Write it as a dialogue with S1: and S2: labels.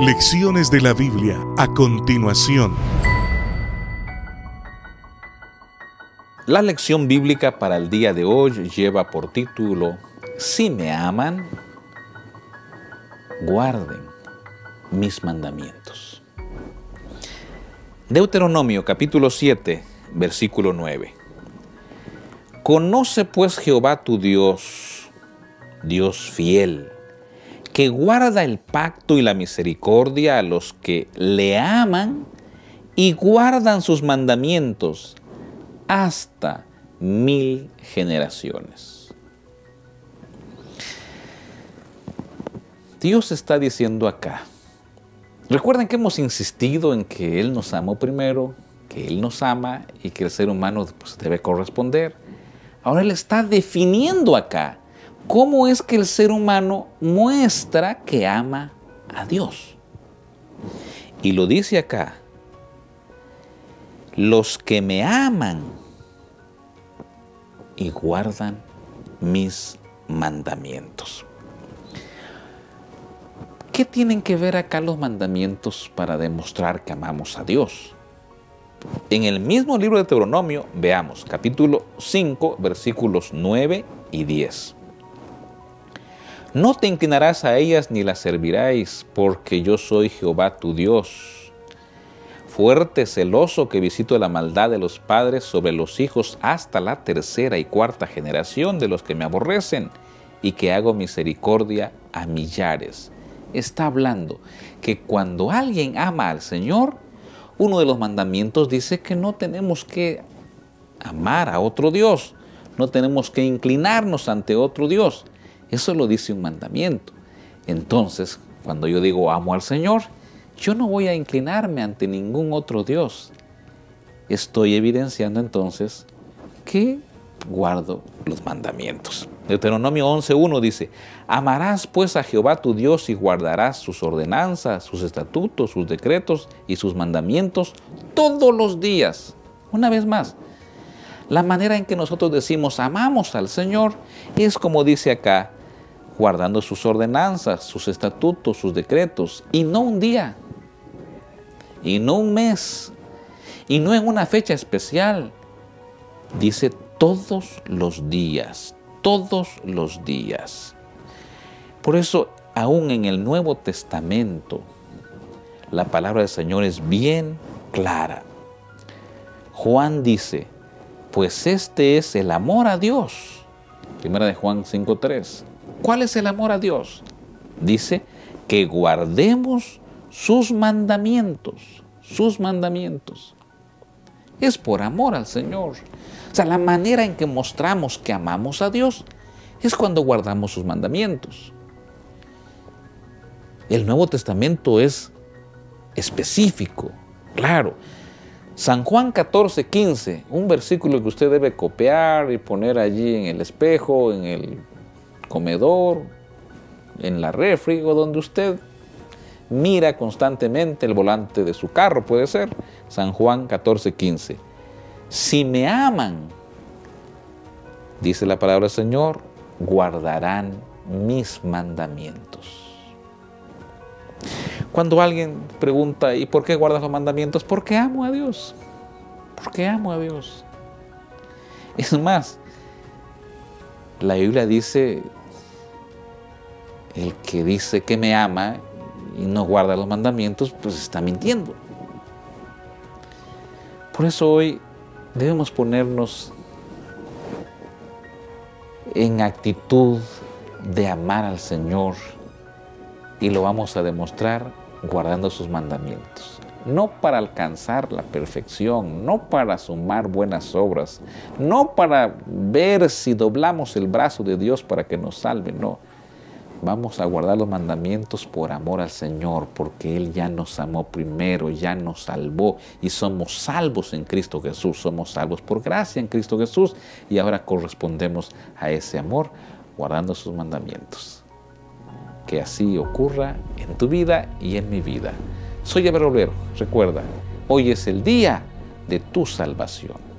S1: Lecciones de la Biblia a continuación.
S2: La lección bíblica para el día de hoy lleva por título, Si me aman, guarden mis mandamientos. Deuteronomio capítulo 7, versículo 9. Conoce pues Jehová tu Dios, Dios fiel que guarda el pacto y la misericordia a los que le aman y guardan sus mandamientos hasta mil generaciones. Dios está diciendo acá, recuerden que hemos insistido en que Él nos amó primero, que Él nos ama y que el ser humano pues, debe corresponder. Ahora Él está definiendo acá ¿Cómo es que el ser humano muestra que ama a Dios? Y lo dice acá, los que me aman y guardan mis mandamientos. ¿Qué tienen que ver acá los mandamientos para demostrar que amamos a Dios? En el mismo libro de Deuteronomio, veamos capítulo 5, versículos 9 y 10. No te inclinarás a ellas ni las servirás, porque yo soy Jehová tu Dios. Fuerte, celoso, que visito la maldad de los padres sobre los hijos hasta la tercera y cuarta generación de los que me aborrecen, y que hago misericordia a millares. Está hablando que cuando alguien ama al Señor, uno de los mandamientos dice que no tenemos que amar a otro Dios, no tenemos que inclinarnos ante otro Dios, eso lo dice un mandamiento. Entonces, cuando yo digo amo al Señor, yo no voy a inclinarme ante ningún otro Dios. Estoy evidenciando entonces que guardo los mandamientos. Deuteronomio 11.1 dice, amarás pues a Jehová tu Dios y guardarás sus ordenanzas, sus estatutos, sus decretos y sus mandamientos todos los días. Una vez más, la manera en que nosotros decimos amamos al Señor es como dice acá, guardando sus ordenanzas, sus estatutos, sus decretos, y no un día, y no un mes, y no en una fecha especial. Dice todos los días, todos los días. Por eso, aún en el Nuevo Testamento, la palabra del Señor es bien clara. Juan dice, pues este es el amor a Dios. Primera de Juan 5.3. ¿Cuál es el amor a Dios? Dice que guardemos sus mandamientos, sus mandamientos. Es por amor al Señor. O sea, la manera en que mostramos que amamos a Dios es cuando guardamos sus mandamientos. El Nuevo Testamento es específico, claro. San Juan 14, 15, un versículo que usted debe copiar y poner allí en el espejo, en el comedor, en la refri o donde usted mira constantemente el volante de su carro, puede ser. San Juan 14, 15. Si me aman, dice la palabra del Señor, guardarán mis mandamientos. Cuando alguien pregunta, ¿y por qué guardas los mandamientos? Porque amo a Dios. Porque amo a Dios. Es más, la Biblia dice, el que dice que me ama y no guarda los mandamientos, pues está mintiendo. Por eso hoy debemos ponernos en actitud de amar al Señor y lo vamos a demostrar guardando sus mandamientos. No para alcanzar la perfección, no para sumar buenas obras, no para ver si doblamos el brazo de Dios para que nos salve, no Vamos a guardar los mandamientos por amor al Señor, porque Él ya nos amó primero, ya nos salvó y somos salvos en Cristo Jesús. Somos salvos por gracia en Cristo Jesús y ahora correspondemos a ese amor guardando sus mandamientos. Que así ocurra en tu vida y en mi vida. Soy Eber Recuerda, hoy es el día de tu salvación.